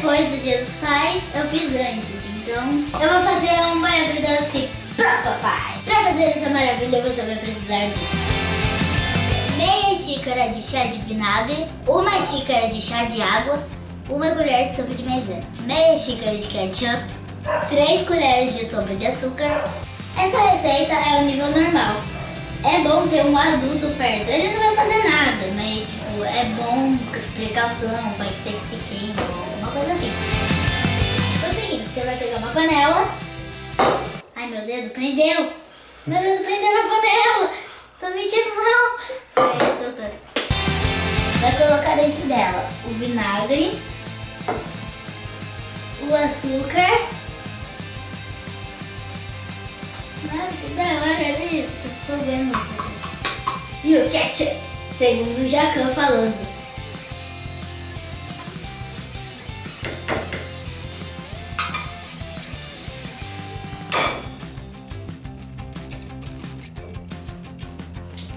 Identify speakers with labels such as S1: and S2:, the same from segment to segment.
S1: depois do Dia dos Pais, eu fiz antes. Então, eu vou fazer um maravilhoso pro papai. Pra fazer essa maravilha, você vai precisar de meia xícara de chá de vinagre, uma xícara de chá de água, uma colher de sopa de maisena, meia xícara de ketchup, três colheres de sopa de açúcar. Essa receita é o nível normal. É bom ter um adulto perto, ele não vai fazer nada, mas tipo, é bom, precaução, vai ser que se queima uma coisa assim. É o seguinte, você vai pegar uma panela. Ai meu dedo prendeu! Meu dedo prendeu na panela! Tô mexendo mal! Aí. Vai colocar dentro dela o vinagre, o açúcar. Nossa, que da hora isso! Tô dissolvendo isso. E o ketchup, segundo o Jacan falando.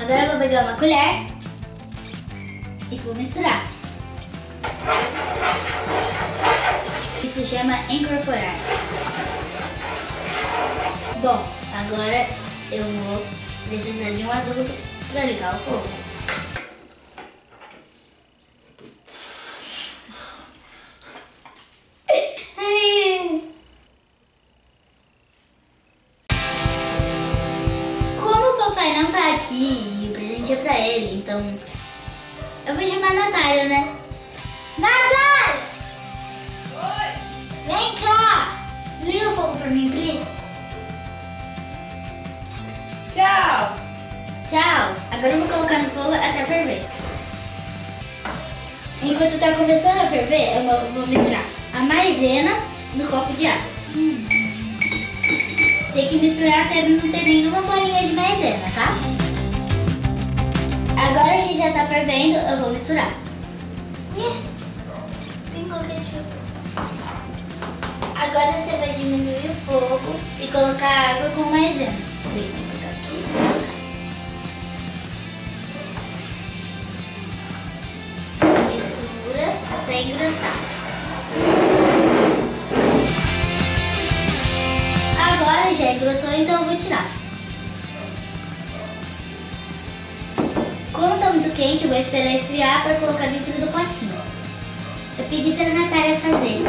S1: Agora eu vou pegar uma colher e vou misturar. Isso chama incorporar. Bom, agora eu vou precisar de um adulto para ligar o fogo. É pra ele, então eu vou chamar a Natália, né? Natália! Oi! Vem cá! Liga o fogo pra mim, please.
S2: Tchau!
S1: Tchau! Agora eu vou colocar no fogo até ferver. Enquanto tá começando a ferver, eu vou- vou misturar a maisena no copo de água. Hum. Tem que misturar até não ter nenhuma bolinha de maisena, tá? Fervendo, eu vou misturar. Ketchup. Agora você vai diminuir o fogo e colocar água com maisena. Deixa eu pegar aqui. Mistura até engrossar. Agora já engrossou, então eu vou tirar. Como tá muito quente, eu vou esperar esfriar para colocar dentro do potinho. Eu pedi pra Natália fazer.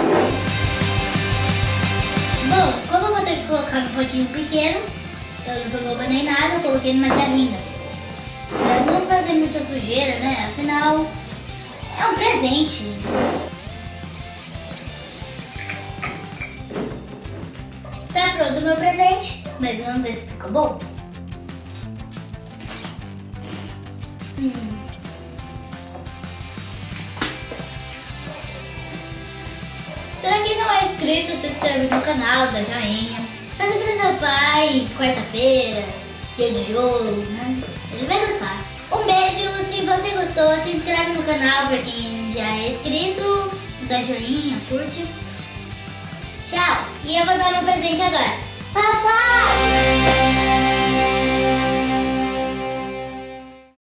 S1: Bom, como eu vou ter que colocar no potinho pequeno, eu não sou boba nem nada, eu coloquei numa jarrinha. Pra não fazer muita sujeira, né? Afinal, é um presente. Tá pronto o meu presente, vamos ver se ficou bom. Pra quem não é inscrito, se inscreve no canal, dá joinha. Faça pro seu pai, quarta-feira, dia de jogo, né? Ele vai gostar. Um beijo, se você gostou, se inscreve no canal pra quem já é inscrito, dá joinha, curte. Tchau! E eu vou dar meu presente agora. Papai!